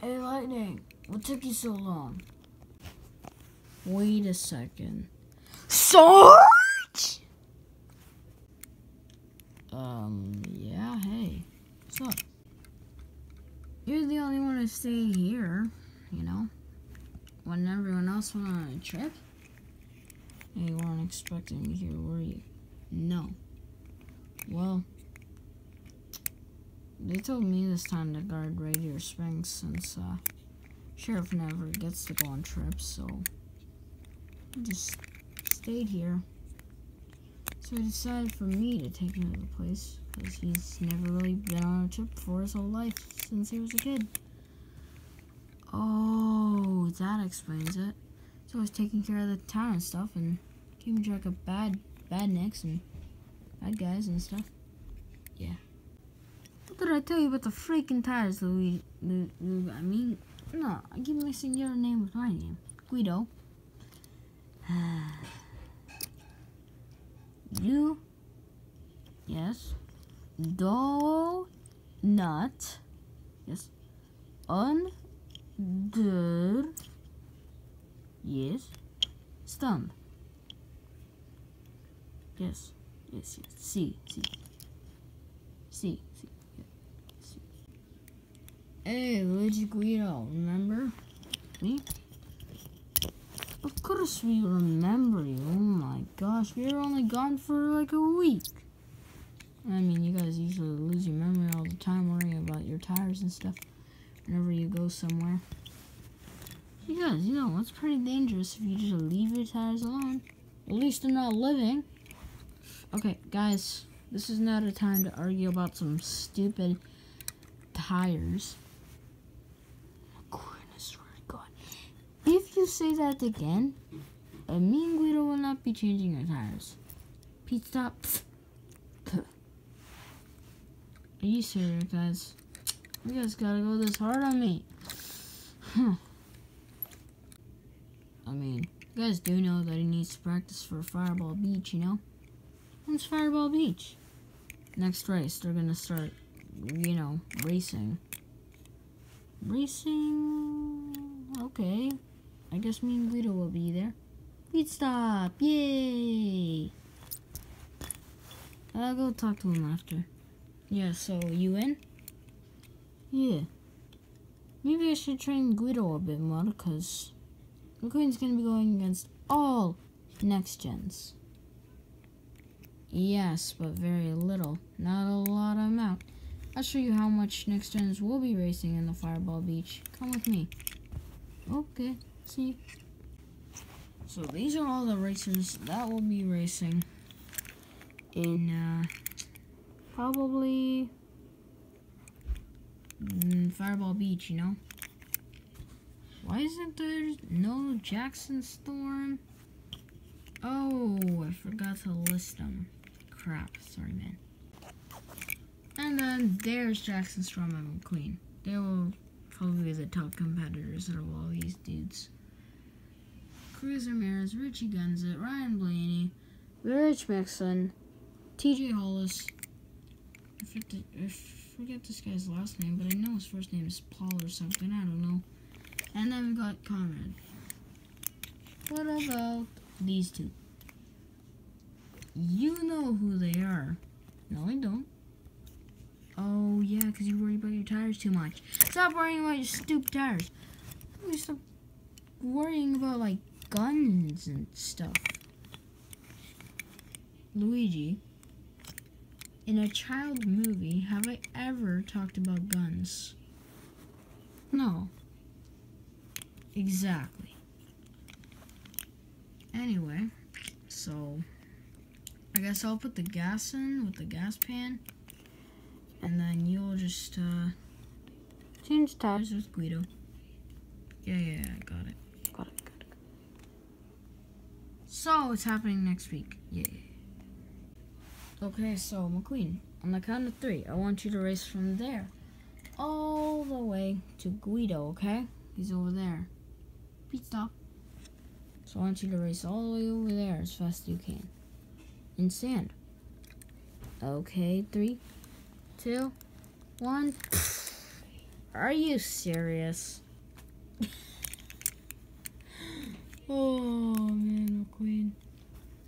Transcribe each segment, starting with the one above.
Hey, Lightning, what took you so long? Wait a second. Sarge! Um, yeah, hey. What's up? You're the only one to stay here, you know? When everyone else went on a trip? You weren't expecting me here, were you? No. Well, they told me this time to guard Radiator Springs since uh, Sheriff never gets to go on trips, so I just stayed here. So I decided for me to take him to the place because he's never really been on a trip before his whole life since he was a kid. Oh, that explains it. So I was taking care of the town and stuff and keeping track of bad badniks and bad guys and stuff. Yeah. Did I tell you about the freaking tires, Louis? I mean, no, I keep mixing your name with my name. Guido. you. Yes. Do not. Yes. Under. Yes. Stump. Yes. Yes, yes. See. See, see. see. Hey, Luigi Guido, remember me? Of course we remember you. Oh my gosh, we were only gone for like a week. I mean, you guys usually lose your memory all the time worrying about your tires and stuff whenever you go somewhere. You guys, you know, it's pretty dangerous if you just leave your tires alone. At least they're not living. Okay, guys, this is not a time to argue about some stupid tires. You say that again, uh, me and Guido will not be changing our tires. Pete, stop. Are you serious, guys? You guys gotta go this hard on me. Huh. I mean, you guys do know that he needs to practice for Fireball Beach, you know? When's Fireball Beach? Next race, they're gonna start, you know, racing. Racing? Okay. I guess me and Guido will be there. Pit stop! Yay! I'll go talk to him after. Yeah, so you in? Yeah. Maybe I should train Guido a bit more, because McQueen's gonna be going against all next gens. Yes, but very little. Not a lot amount. I'll show you how much next gens will be racing in the Fireball Beach. Come with me. Okay, see. So these are all the racers that will be racing in uh, probably mm, Fireball Beach, you know? Why isn't there no Jackson Storm? Oh, I forgot to list them crap. Sorry, man. And then there's Jackson Storm and McQueen. They will probably be the top competitors out of all these dudes. Cruz Ramirez, Richie Gunzit, Ryan Blaney, Rich Mixon, TJ Hollis. I forget, I forget this guy's last name, but I know his first name is Paul or something. I don't know. And then we got Conrad. What about these two? You know who they are. No, I don't. Oh, yeah, because you worry about your tires too much. Stop worrying about your stupid tires. Stop worrying about, like, guns and stuff. Luigi, in a child movie, have I ever talked about guns? No. Exactly. Anyway, so I guess I'll put the gas in with the gas pan. And then you'll just uh, change tires with Guido. Yeah, yeah, it. Got it. So, it's happening next week. Yeah. Okay, so McQueen, on the count of three, I want you to race from there all the way to Guido, okay? He's over there. Pit stop. So I want you to race all the way over there as fast as you can in sand. Okay, three, two, one. Are you serious? oh man, McQueen.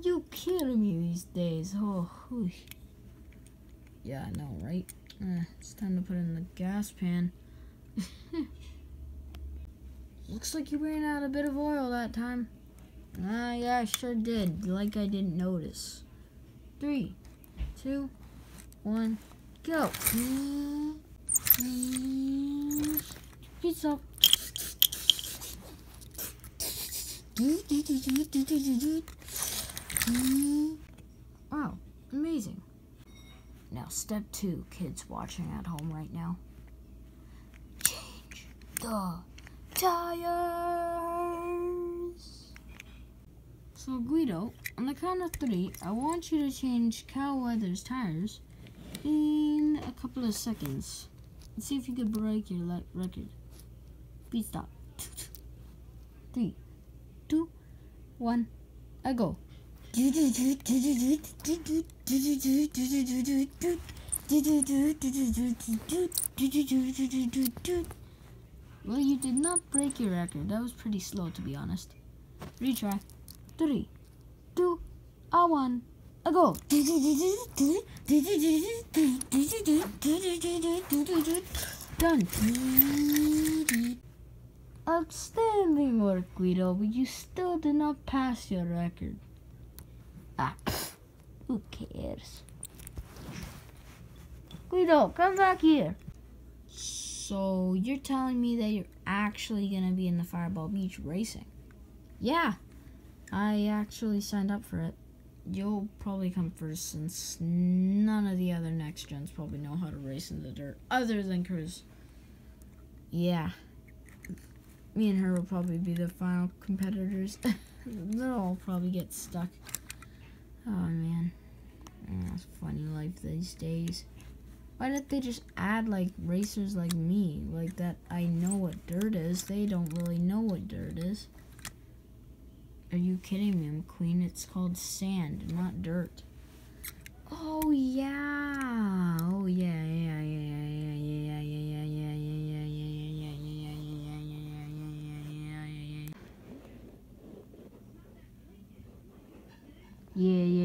You kidding me these days? Oh, whew. yeah, I know, right? Uh, it's time to put in the gas pan. Looks like you ran out a bit of oil that time. Ah, yeah, I sure did. Like I didn't notice. Three, two, one, go. Pizza. Wow, amazing. Now, step two, kids watching at home right now. Change the tires. So, Guido, on the count of three, I want you to change Cal Weather's tires in a couple of seconds. Let's see if you can break your record. Please stop. Three, two, one, I go. Well, you did not break your record. That was pretty slow, to be honest. Retry. Three, two, a one, a go. Done. Outstanding work, Guido, but you still did not pass your record. Ah, who cares? Guido, come back here. So you're telling me that you're actually gonna be in the Fireball Beach racing? Yeah, I actually signed up for it. You'll probably come first since none of the other next gens probably know how to race in the dirt other than Cruz. Yeah. Me and her will probably be the final competitors. They'll all probably get stuck. Oh man. It's funny life these days. Why don't they just add like racers like me? Like that I know what dirt is. They don't really know what dirt is. Are you kidding me? McQueen. It's called sand, not dirt. Oh yeah. Oh yeah, yeah, yeah,